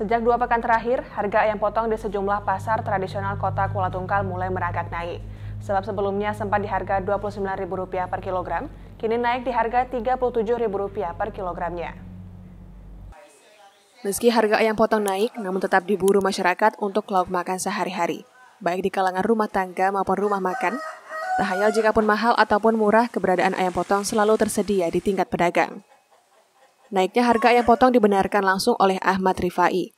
Sejak dua pekan terakhir, harga ayam potong di sejumlah pasar tradisional kota Kuala Tungkal mulai merangkak naik. Sebab sebelumnya sempat di harga Rp29.000 per kilogram, kini naik di harga Rp37.000 per kilogramnya. Meski harga ayam potong naik, namun tetap diburu masyarakat untuk lauk makan sehari-hari, baik di kalangan rumah tangga maupun rumah makan. Tak hayal jika pun mahal ataupun murah, keberadaan ayam potong selalu tersedia di tingkat pedagang. Naiknya harga ayam potong dibenarkan langsung oleh Ahmad Rifai.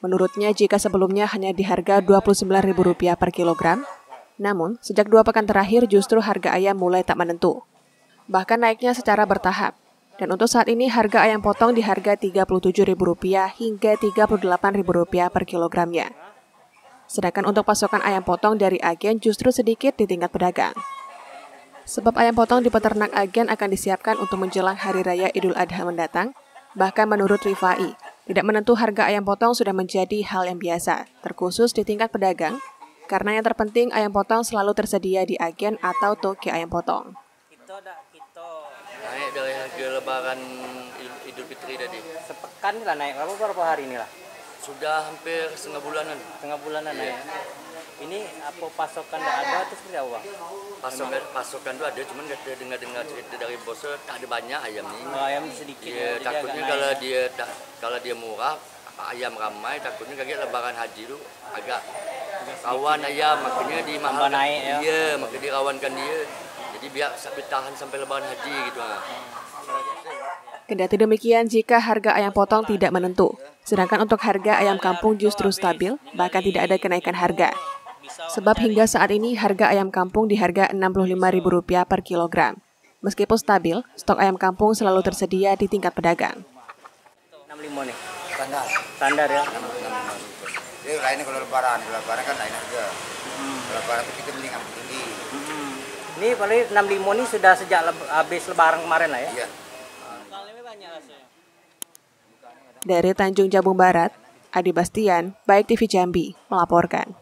Menurutnya, jika sebelumnya hanya di harga Rp29.000 per kilogram, namun sejak dua pekan terakhir justru harga ayam mulai tak menentu. Bahkan naiknya secara bertahap. Dan untuk saat ini harga ayam potong di harga Rp37.000 hingga Rp38.000 per kilogramnya. Sedangkan untuk pasokan ayam potong dari agen justru sedikit di tingkat pedagang. Sebab ayam potong di peternak agen akan disiapkan untuk menjelang Hari Raya Idul Adha mendatang. Bahkan menurut Rifai, tidak menentu harga ayam potong sudah menjadi hal yang biasa, terkhusus di tingkat pedagang, karena yang terpenting ayam potong selalu tersedia di agen atau toko ayam potong. Kita naik dari harga lebaran Idul Fitri tadi. Sepekan lah naik, berapa berapa hari ini lah? Sudah hampir setengah bulanan. Setengah bulanan yeah. naik. Ini apa pasokan tidak ada atau seperti apa? Pasokan pasokan itu ada, cuman kita dengar-dengar cerita dari bos tak ada banyak ayam ini. Oh, ayam sedikit. Ya, takutnya kalau dia tak, kalau dia murah ayam ramai takutnya kaget lebaran haji itu agak rawan ayam makanya di mahal naik ya. Iya, makanya dirawankan dia. Jadi biar sampai tahan sampai lebaran haji gitu. Kendati demikian, jika harga ayam potong tidak menentu, sedangkan untuk harga ayam kampung justru stabil, bahkan tidak ada kenaikan harga. Sebab hingga saat ini harga ayam kampung di harga Rp65.000 per kilogram. Meskipun stabil, stok ayam kampung selalu tersedia di tingkat pedagang. 65 nih? Standar. Standar ya? Jadi lainnya kalau lebaran, lebaran kan lain aja. Hmm. Lebaran itu kita beli yang tinggi. Hmm. Ini paling 65 ini sudah sejak le habis lebaran kemarin lah ya? Iya. Dari Tanjung Jabung Barat, Adi Bastian, Baik TV Jambi, melaporkan.